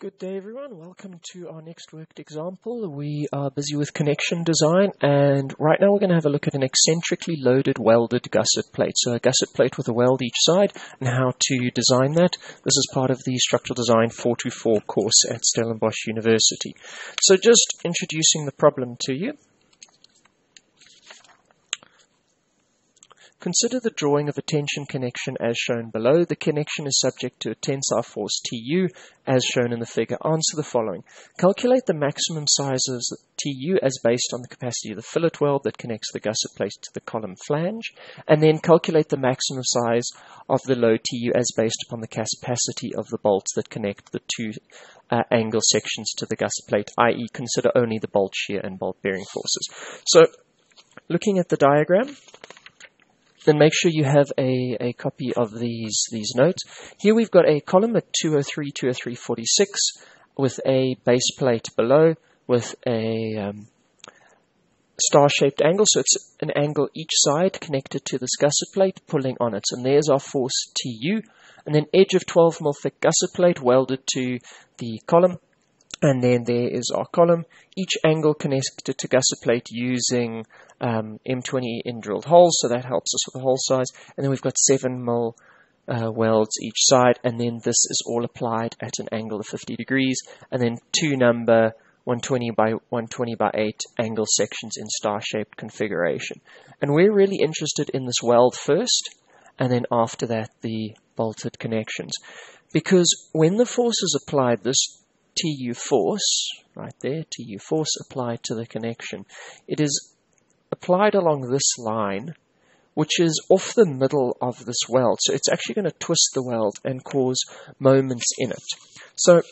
Good day everyone, welcome to our next worked example. We are busy with connection design and right now we're going to have a look at an eccentrically loaded welded gusset plate. So a gusset plate with a weld each side and how to design that. This is part of the Structural Design 424 course at Stellenbosch University. So just introducing the problem to you. Consider the drawing of a tension connection as shown below. The connection is subject to a tensile force TU as shown in the figure. Answer the following. Calculate the maximum size of TU as based on the capacity of the fillet weld that connects the gusset plate to the column flange, and then calculate the maximum size of the load TU as based upon the capacity of the bolts that connect the two uh, angle sections to the gusset plate, i.e. consider only the bolt shear and bolt bearing forces. So, looking at the diagram, then make sure you have a, a copy of these, these notes. Here we've got a column at 203, 203, 46 with a base plate below with a um, star-shaped angle. So it's an angle each side connected to this gusset plate pulling on it. And there's our force TU. And then edge of 12 mm thick gusset plate welded to the column. And then there is our column, each angle connected to gusset plate using um, M20 in drilled holes, so that helps us with the hole size. And then we've got 7 mil uh, welds each side, and then this is all applied at an angle of 50 degrees, and then two number 120 by 120 by 8 angle sections in star-shaped configuration. And we're really interested in this weld first, and then after that the bolted connections. Because when the force is applied, this TU force, right there, TU force applied to the connection, it is applied along this line, which is off the middle of this weld. So it's actually going to twist the weld and cause moments in it. So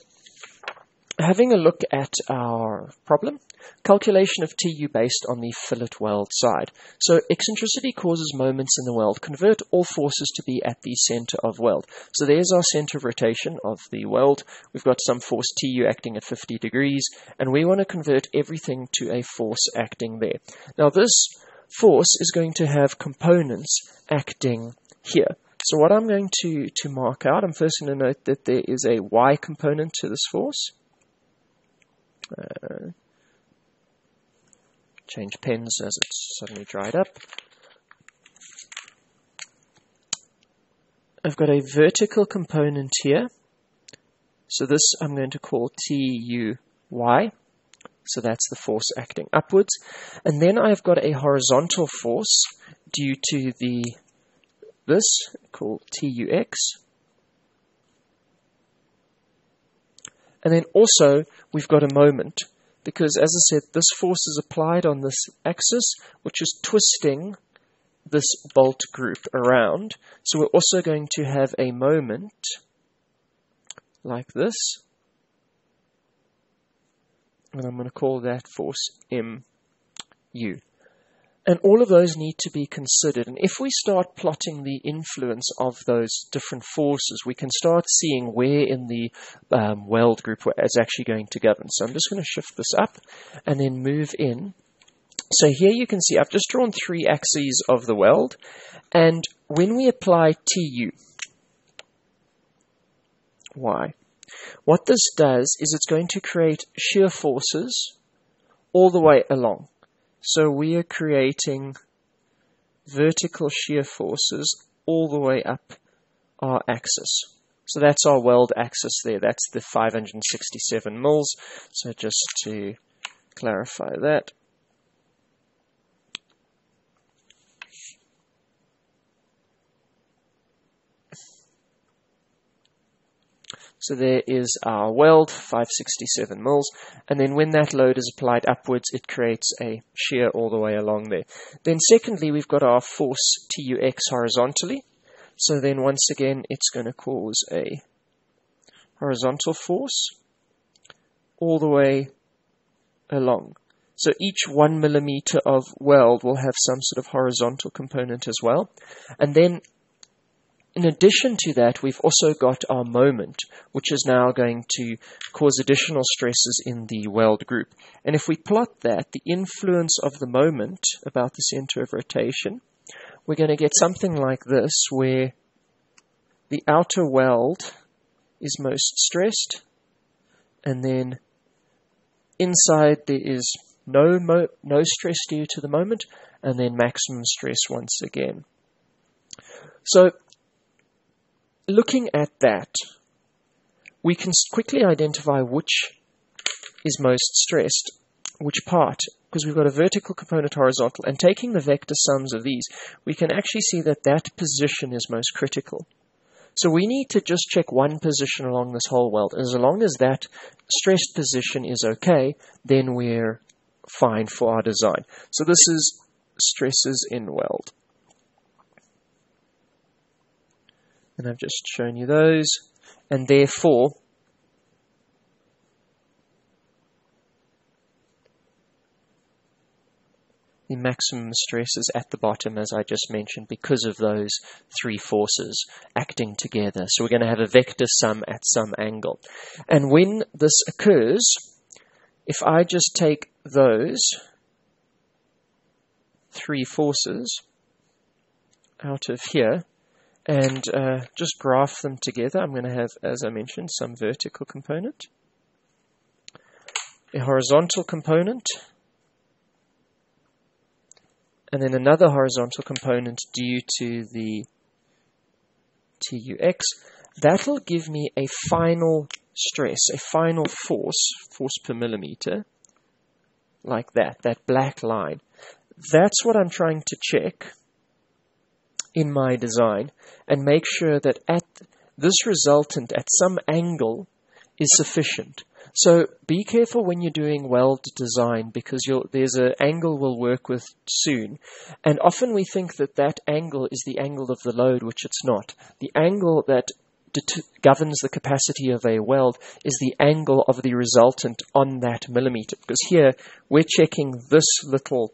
having a look at our problem, calculation of TU based on the fillet weld side. So eccentricity causes moments in the weld. Convert all forces to be at the center of weld. So there's our center of rotation of the weld. We've got some force TU acting at 50 degrees, and we want to convert everything to a force acting there. Now this force is going to have components acting here. So what I'm going to, to mark out, I'm first going to note that there is a y component to this force. Uh, change pins as it's suddenly dried up. I've got a vertical component here. So this I'm going to call TUY. So that's the force acting upwards. And then I've got a horizontal force due to the this called TUX. And then also we've got a moment because as I said, this force is applied on this axis, which is twisting this bolt group around. So we're also going to have a moment like this. And I'm going to call that force MU. And all of those need to be considered. And if we start plotting the influence of those different forces, we can start seeing where in the um, weld group it's actually going to govern. So I'm just going to shift this up and then move in. So here you can see I've just drawn three axes of the weld. And when we apply TU, Y, what this does is it's going to create shear forces all the way along. So we are creating vertical shear forces all the way up our axis. So that's our weld axis there. That's the 567 mils. So just to clarify that. So there is our weld, 567 mils, and then when that load is applied upwards, it creates a shear all the way along there. Then secondly, we've got our force TUX horizontally. So then once again, it's going to cause a horizontal force all the way along. So each one millimeter of weld will have some sort of horizontal component as well. And then in addition to that, we've also got our moment, which is now going to cause additional stresses in the weld group. And if we plot that, the influence of the moment about the center of rotation, we're going to get something like this, where the outer weld is most stressed, and then inside there is no no stress due to the moment, and then maximum stress once again. So, looking at that, we can quickly identify which is most stressed, which part, because we've got a vertical component horizontal, and taking the vector sums of these, we can actually see that that position is most critical. So we need to just check one position along this whole weld. As long as that stressed position is okay, then we're fine for our design. So this is stresses in weld. And I've just shown you those. And therefore, the maximum stress is at the bottom, as I just mentioned, because of those three forces acting together. So we're going to have a vector sum at some angle. And when this occurs, if I just take those three forces out of here and uh, just graph them together, I'm going to have, as I mentioned, some vertical component, a horizontal component, and then another horizontal component due to the TUX, that'll give me a final stress, a final force, force per millimeter, like that, that black line. That's what I'm trying to check in my design and make sure that at this resultant at some angle is sufficient. So be careful when you're doing weld design because there's an angle we'll work with soon. And often we think that that angle is the angle of the load, which it's not. The angle that det- governs the capacity of a weld is the angle of the resultant on that millimeter. Because here we're checking this little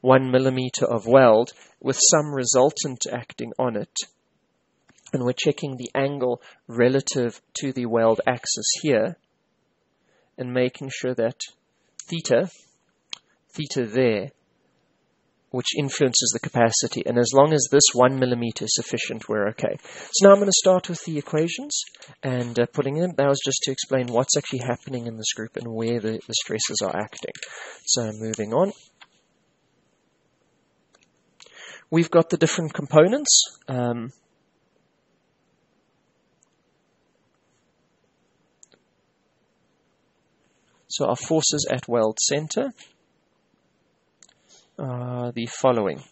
one millimeter of weld with some resultant acting on it. And we're checking the angle relative to the weld axis here and making sure that theta, theta there, which influences the capacity. And as long as this one millimeter is sufficient, we're okay. So now I'm going to start with the equations and uh, putting in. That was just to explain what's actually happening in this group and where the, the stresses are acting. So moving on. We've got the different components. Um, So our forces at weld center are the following.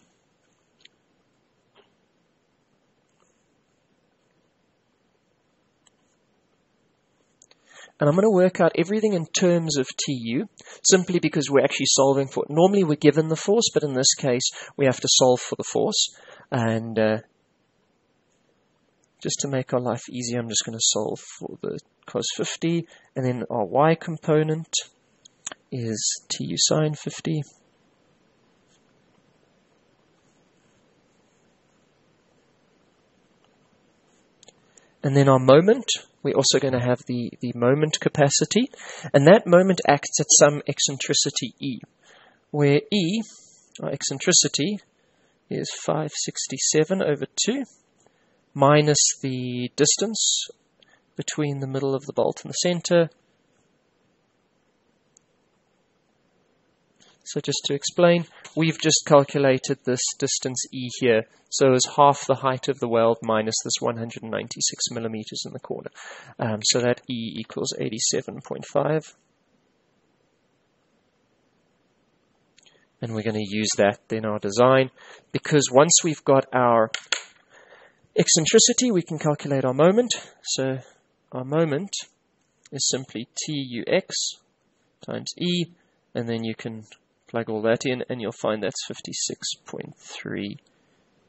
And I'm going to work out everything in terms of TU, simply because we're actually solving for it. Normally we're given the force, but in this case we have to solve for the force. And uh, just to make our life easy, I'm just going to solve for the cos 50, and then our y component is tu sine 50. And then our moment, we're also going to have the, the moment capacity, and that moment acts at some eccentricity E, where E, our eccentricity, is 567 over 2 minus the distance between the middle of the bolt and the center. So just to explain, we've just calculated this distance E here. So as half the height of the weld minus this 196 millimeters in the corner. Um, so that E equals 87.5. And we're going to use that in our design because once we've got our eccentricity, we can calculate our moment. So our moment is simply TUX times E, and then you can plug all that in, and you'll find that's 56.3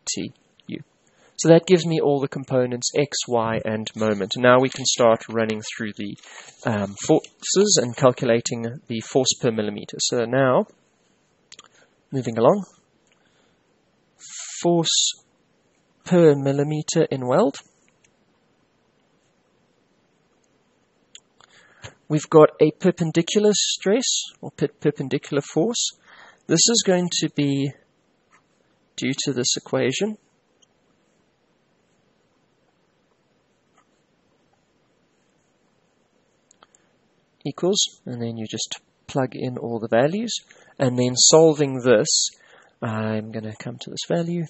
TU. So that gives me all the components x, y, and moment. Now we can start running through the um, forces and calculating the force per millimeter. So now, moving along, force per millimeter in weld. We've got a perpendicular stress or per perpendicular force. This is going to be due to this equation. equals, and then you just plug in all the values, and then solving this, I'm going to come to this value,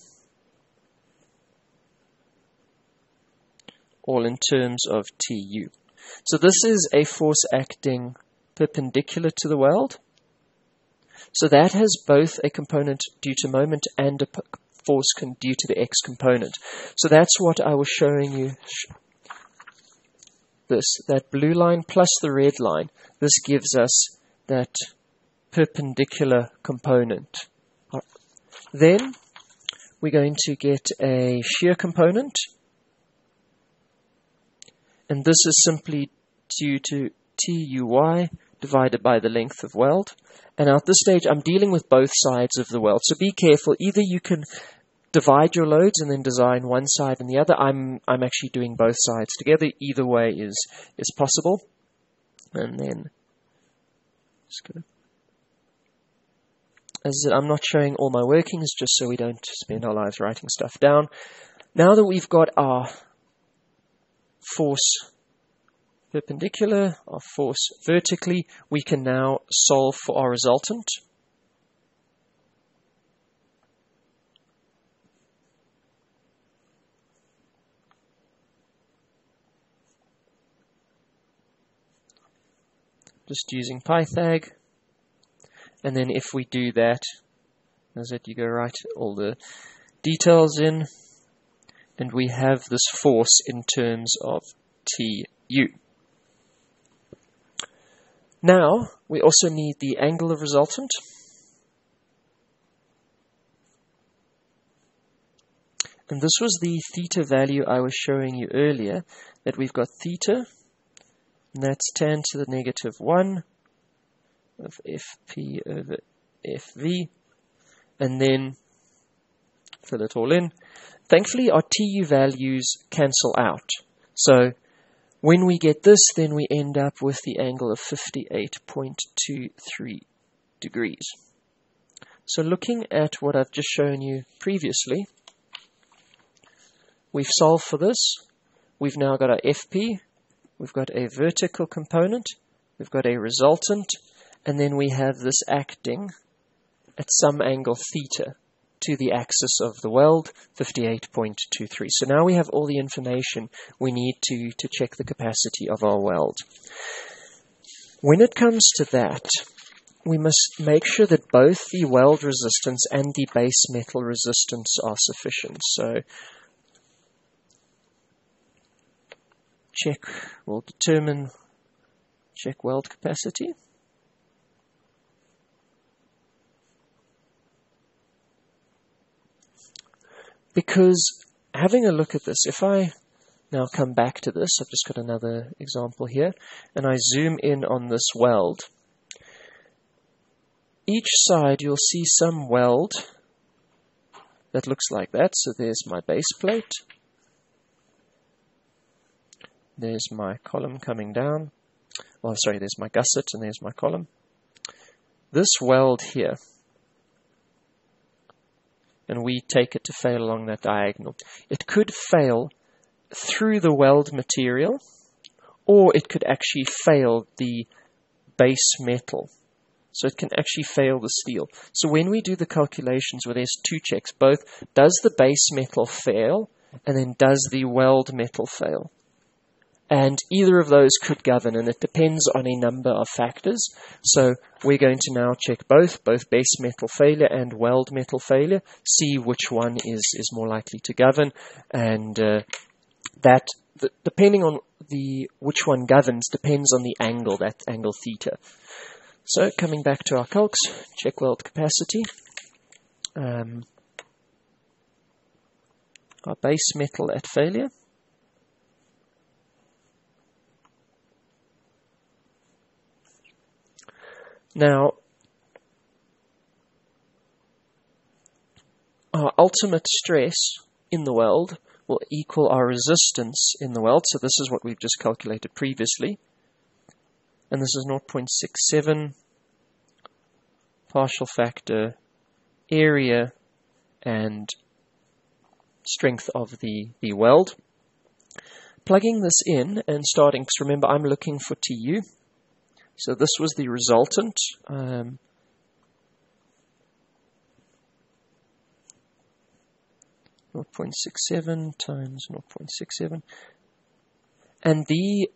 all in terms of TU. So this is a force acting perpendicular to the weld. So that has both a component due to moment and a force due to the x component. So that's what I was showing you. This, that blue line plus the red line, this gives us that perpendicular component. Then we're going to get a shear component. And this is simply due to TUY divided by the length of weld. And at this stage, I'm dealing with both sides of the weld. So be careful. Either you can divide your loads and then design one side and the other. I'm I'm actually doing both sides together. Either way is is possible. And then just go. As I'm not showing all my workings just so we don't spend our lives writing stuff down. Now that we've got our force perpendicular, our force vertically, we can now solve for our resultant. Just using Pythag. And then if we do that, as it you go write all the details in, and we have this force in terms of TU. Now, we also need the angle of resultant. And this was the theta value I was showing you earlier, that we've got theta, and that's tan to the negative 1 of Fp over Fv, and then fill it all in. Thankfully, our Tu values cancel out. So when we get this, then we end up with the angle of 58.23 degrees. So looking at what I've just shown you previously, we've solved for this. We've now got our FP, we've got a vertical component, we've got a resultant, and then we have this acting at some angle theta to the axis of the weld, 58.23. So now we have all the information we need to, to check the capacity of our weld. When it comes to that, we must make sure that both the weld resistance and the base metal resistance are sufficient. So check will determine check weld capacity. Because having a look at this, if I now come back to this, I've just got another example here, and I zoom in on this weld, each side you'll see some weld that looks like that. So there's my base plate. There's my column coming down. Well, sorry, there's my gusset and there's my column. This weld here and we take it to fail along that diagonal. It could fail through the weld material, or it could actually fail the base metal. So it can actually fail the steel. So when we do the calculations where there's two checks, both does the base metal fail, and then does the weld metal fail? And either of those could govern, and it depends on a number of factors. So we're going to now check both, both base metal failure and weld metal failure, see which one is, is more likely to govern, and uh, that, depending on the which one governs, depends on the angle, that angle theta. So coming back to our calcs, check weld capacity. Um, our base metal at failure Now, our ultimate stress in the weld will equal our resistance in the weld. So this is what we've just calculated previously. And this is 0.67 partial factor area and strength of the, the weld. Plugging this in and starting, because remember I'm looking for TU, So this was the resultant. Um, Zero point six seven times zero point six seven, and the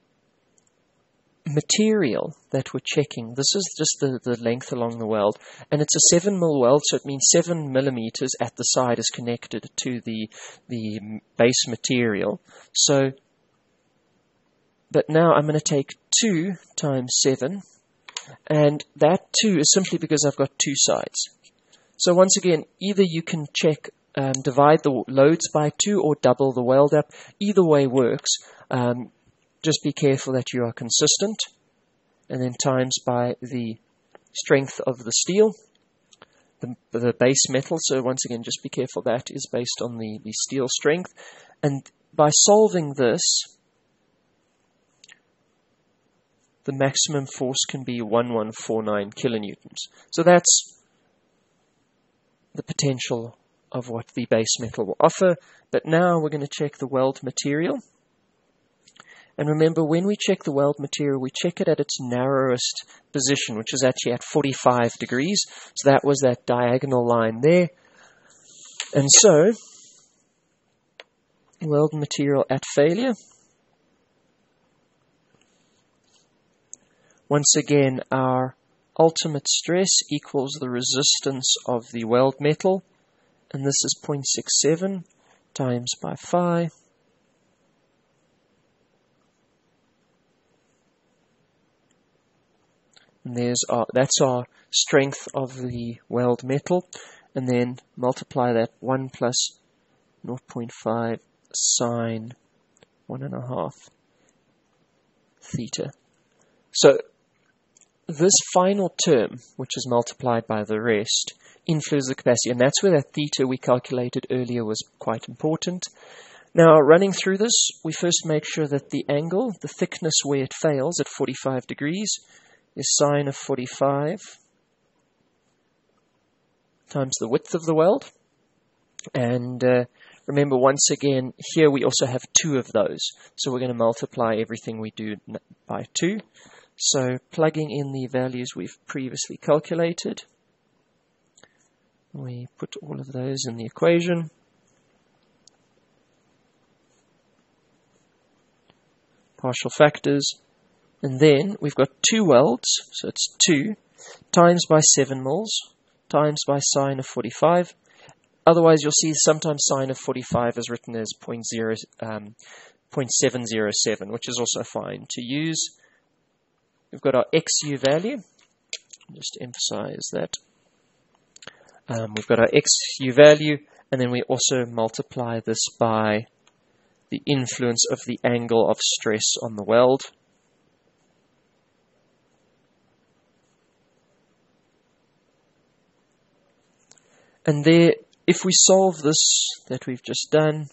material that we're checking, this is just the, the length along the weld, and it's a 7 mil weld, so it means 7 millimeters at the side is connected to the, the base material. So, but now I'm going to take 2 times 7, and that 2 is simply because I've got two sides. So once again, either you can check, um, divide the loads by 2 or double the weld up. Either way works. Um, just be careful that you are consistent. And then times by the strength of the steel, the, the base metal. So once again, just be careful that is based on the, the steel strength. And by solving this, the maximum force can be 1149 kilonewtons. So that's the potential of what the base metal will offer. But now we're going to check the weld material. And remember, when we check the weld material, we check it at its narrowest position, which is actually at 45 degrees. So that was that diagonal line there. And so, weld material at failure. Once again, our ultimate stress equals the resistance of the weld metal, and this is 0.67 times by phi. And there's our, that's our strength of the weld metal. And then multiply that 1 plus 0.5 sine 1.5 theta. So this final term, which is multiplied by the rest, influences the capacity. And that's where that theta we calculated earlier was quite important. Now, running through this, we first make sure that the angle, the thickness where it fails at 45 degrees, is sine of 45 times the width of the weld. And uh, remember, once again, here we also have two of those. So we're going to multiply everything we do by 2. So plugging in the values we've previously calculated, we put all of those in the equation. Partial factors. And then we've got two welds, so it's 2 times by 7 moles times by sine of 45. Otherwise, you'll see sometimes sine of 45 is written as 0, um, 0.707, which is also fine to use. We've got our XU value. Just to emphasize that. Um, we've got our XU value, and then we also multiply this by the influence of the angle of stress on the weld. And there, if we solve this that we've just done,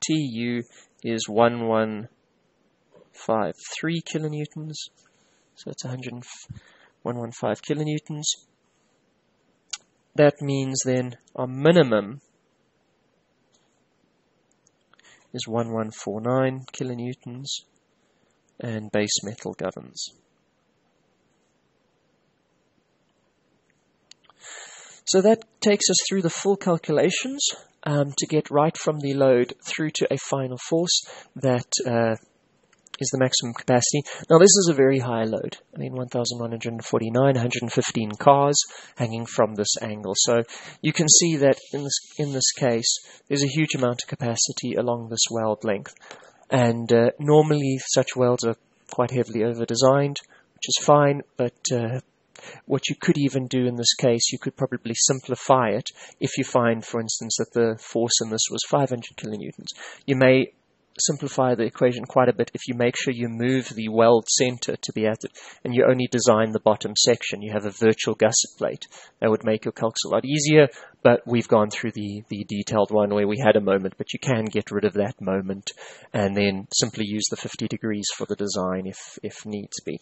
TU is 1153 kilonewtons. So it's 115 kilonewtons. That means then our minimum is 1149 kilonewtons and base metal governs. So that takes us through the full calculations um, to get right from the load through to a final force that uh, is the maximum capacity. Now this is a very high load. I mean 1,149, 115 cars hanging from this angle. So you can see that in this in this case, there's a huge amount of capacity along this weld length. And uh, normally such welds are quite heavily over-designed, which is fine, but uh, what you could even do in this case, you could probably simplify it if you find, for instance, that the force in this was 500 kilonewtons. You may simplify the equation quite a bit if you make sure you move the weld center to be at it and you only design the bottom section. You have a virtual gusset plate. That would make your calcs a lot easier, but we've gone through the, the detailed one where we had a moment, but you can get rid of that moment and then simply use the 50 degrees for the design if, if needs be.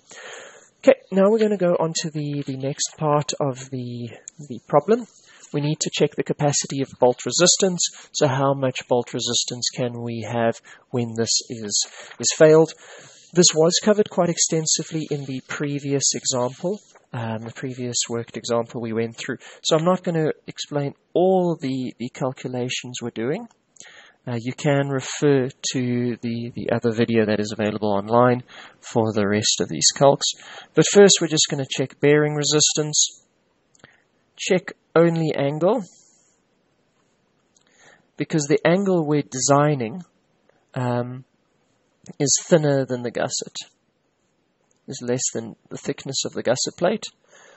Okay, now we're going to go on to the, the next part of the, the problem. We need to check the capacity of bolt resistance. So how much bolt resistance can we have when this is, is failed? This was covered quite extensively in the previous example, um, the previous worked example we went through. So I'm not going to explain all the, the calculations we're doing. Uh, you can refer to the, the other video that is available online for the rest of these calcs. But first we're just going to check bearing resistance, check only angle, because the angle we're designing um, is thinner than the gusset, is less than the thickness of the gusset plate.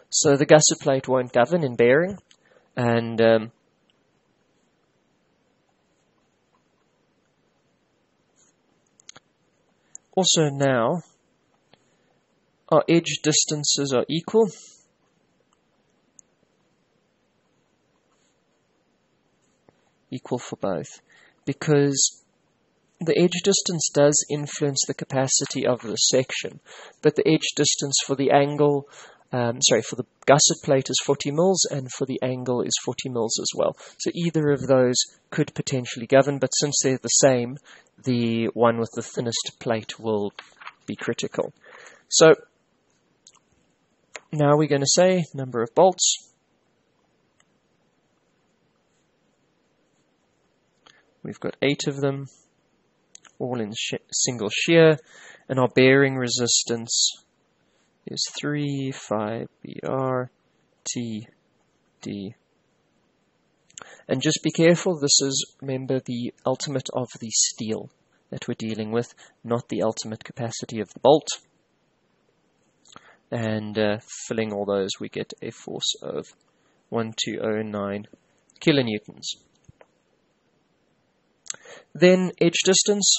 So the gusset plate won't govern in bearing, and um, also now our edge distances are equal. Equal for both because the edge distance does influence the capacity of the section, but the edge distance for the angle, um, sorry, for the gusset plate is 40 mils, and for the angle is 40 mils as well. So either of those could potentially govern, but since they're the same, the one with the thinnest plate will be critical. So now we're going to say number of bolts. We've got eight of them all in sh single shear, and our bearing resistance is 3, 5, BR, T, D. And just be careful, this is, remember, the ultimate of the steel that we're dealing with, not the ultimate capacity of the bolt. And uh, filling all those, we get a force of 1209 kilonewtons. Then edge distance.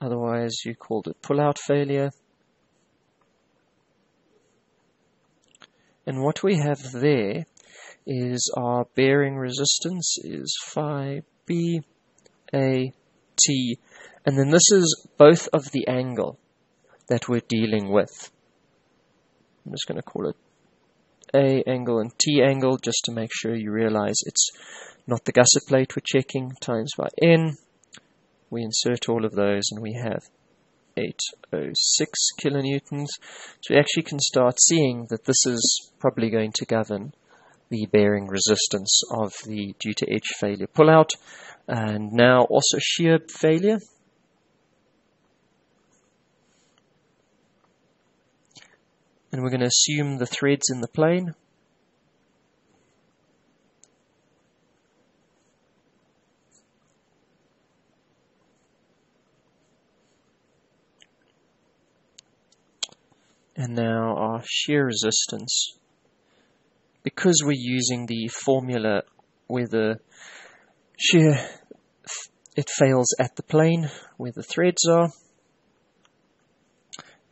Otherwise, you called it pull-out failure. And what we have there is our bearing resistance is phi b a t. And then this is both of the angle that we're dealing with. I'm just going to call it a angle and T angle just to make sure you realize it's not the gusset plate we're checking times by N. We insert all of those and we have 806 kilonewtons. So we actually can start seeing that this is probably going to govern the bearing resistance of the due to edge failure pullout and now also shear failure and we're going to assume the threads in the plane. And now our shear resistance. Because we're using the formula where the shear it fails at the plane where the threads are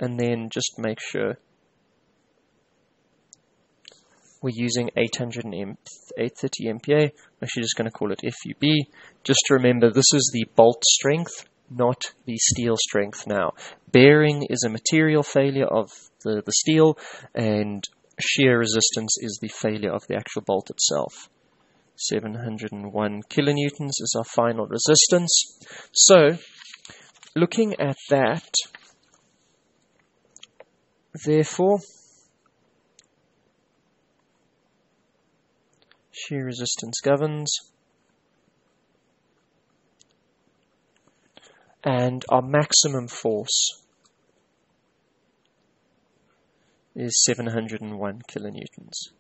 and then just make sure we're using 800 830 MPa. I'm actually just going to call it FUB. Just remember, this is the bolt strength, not the steel strength now. Bearing is a material failure of the, the steel, and shear resistance is the failure of the actual bolt itself. 701 kilonewtons is our final resistance. So, looking at that, therefore, shear resistance governs. And our maximum force is 701 kilonewtons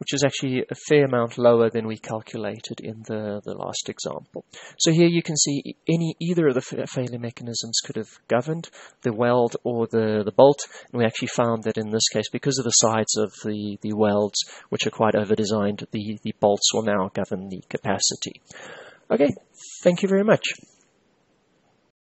which is actually a fair amount lower than we calculated in the, the last example. So here you can see any either of the failure mechanisms could have governed the weld or the, the bolt, and we actually found that in this case, because of the sides of the, the welds, which are quite over-designed, the, the bolts will now govern the capacity. Okay, thank you very much.